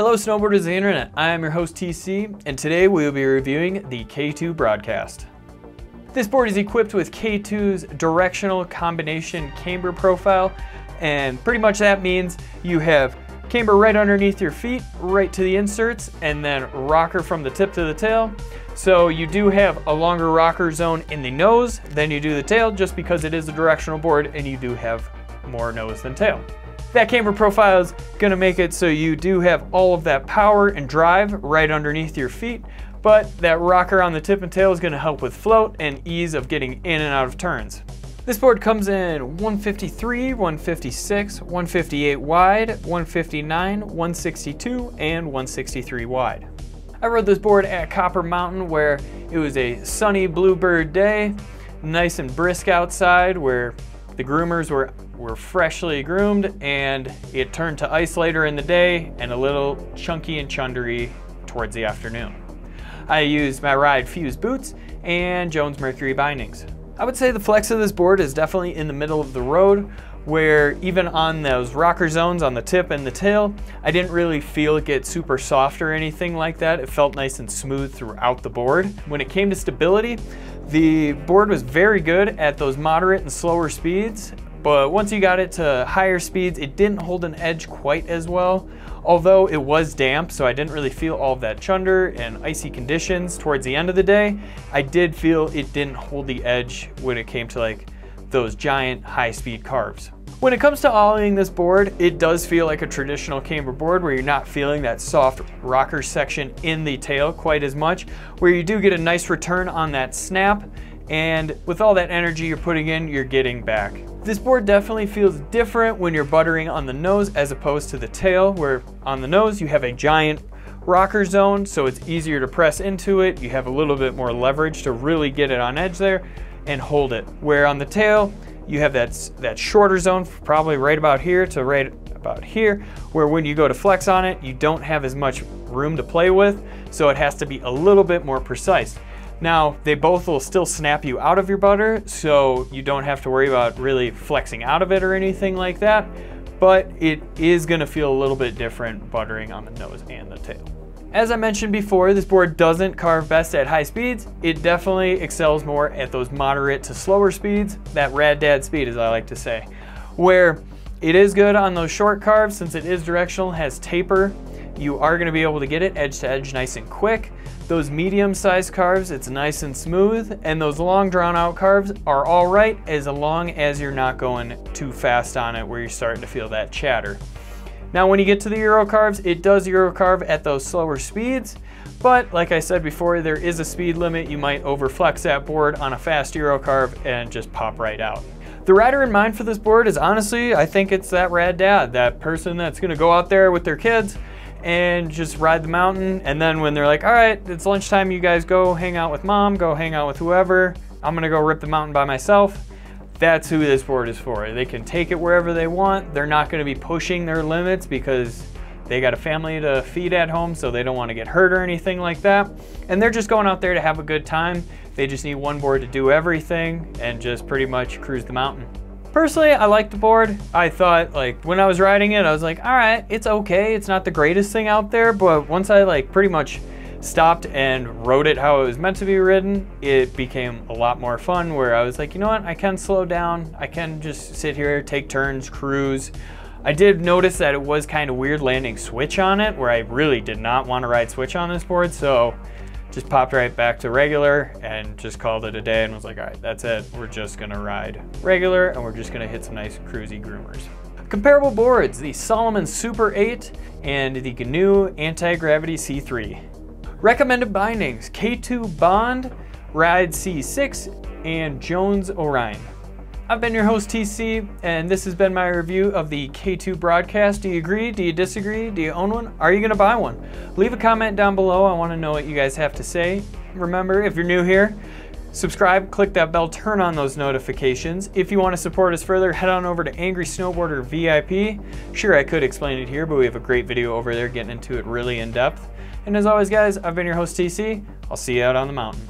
Hello snowboarders of the internet, I am your host TC, and today we will be reviewing the K2 Broadcast. This board is equipped with K2's directional combination camber profile, and pretty much that means you have camber right underneath your feet, right to the inserts, and then rocker from the tip to the tail. So you do have a longer rocker zone in the nose than you do the tail, just because it is a directional board and you do have more nose than tail. That camber profile is gonna make it so you do have all of that power and drive right underneath your feet, but that rocker on the tip and tail is gonna help with float and ease of getting in and out of turns. This board comes in 153, 156, 158 wide, 159, 162, and 163 wide. I rode this board at Copper Mountain where it was a sunny bluebird day, nice and brisk outside where the groomers were were freshly groomed and it turned to ice later in the day and a little chunky and chundery towards the afternoon. I used my Ride Fuse boots and Jones Mercury bindings. I would say the flex of this board is definitely in the middle of the road where even on those rocker zones on the tip and the tail, I didn't really feel it get super soft or anything like that. It felt nice and smooth throughout the board. When it came to stability, the board was very good at those moderate and slower speeds, but once you got it to higher speeds, it didn't hold an edge quite as well. Although it was damp, so I didn't really feel all of that chunder and icy conditions towards the end of the day, I did feel it didn't hold the edge when it came to like those giant high speed carves. When it comes to ollieing this board, it does feel like a traditional camber board where you're not feeling that soft rocker section in the tail quite as much, where you do get a nice return on that snap, and with all that energy you're putting in, you're getting back. This board definitely feels different when you're buttering on the nose as opposed to the tail, where on the nose you have a giant rocker zone, so it's easier to press into it. You have a little bit more leverage to really get it on edge there and hold it. Where on the tail, you have that, that shorter zone, probably right about here to right about here, where when you go to flex on it, you don't have as much room to play with, so it has to be a little bit more precise. Now, they both will still snap you out of your butter, so you don't have to worry about really flexing out of it or anything like that, but it is gonna feel a little bit different buttering on the nose and the tail. As I mentioned before, this board doesn't carve best at high speeds. It definitely excels more at those moderate to slower speeds, that rad dad speed as I like to say, where it is good on those short carves since it is directional, has taper, you are gonna be able to get it edge to edge nice and quick. Those medium sized carves, it's nice and smooth, and those long drawn out carves are all right as long as you're not going too fast on it where you're starting to feel that chatter. Now when you get to the Euro carves, it does Euro carve at those slower speeds, but like I said before, there is a speed limit. You might overflex that board on a fast Euro carve and just pop right out. The rider in mind for this board is honestly, I think it's that rad dad, that person that's gonna go out there with their kids and just ride the mountain. And then when they're like, all right, it's lunchtime, you guys go hang out with mom, go hang out with whoever. I'm gonna go rip the mountain by myself. That's who this board is for. They can take it wherever they want. They're not gonna be pushing their limits because they got a family to feed at home, so they don't wanna get hurt or anything like that. And they're just going out there to have a good time. They just need one board to do everything and just pretty much cruise the mountain. Personally, I like the board. I thought like when I was riding it, I was like, all right, it's okay. It's not the greatest thing out there, but once I like pretty much stopped and rode it how it was meant to be ridden, it became a lot more fun where I was like, you know what, I can slow down. I can just sit here, take turns, cruise. I did notice that it was kind of weird landing switch on it where I really did not want to ride switch on this board. So just popped right back to regular and just called it a day and was like, all right, that's it. We're just gonna ride regular and we're just gonna hit some nice cruisy groomers. Comparable boards, the Salomon Super 8 and the GNU Anti-Gravity C3. Recommended bindings, K2 Bond, Ride C6, and Jones Orion. I've been your host TC, and this has been my review of the K2 broadcast. Do you agree? Do you disagree? Do you own one? Are you going to buy one? Leave a comment down below. I want to know what you guys have to say. Remember, if you're new here, subscribe, click that bell, turn on those notifications. If you want to support us further, head on over to Angry Snowboarder VIP. Sure, I could explain it here, but we have a great video over there getting into it really in depth. And as always, guys, I've been your host TC. I'll see you out on the mountain.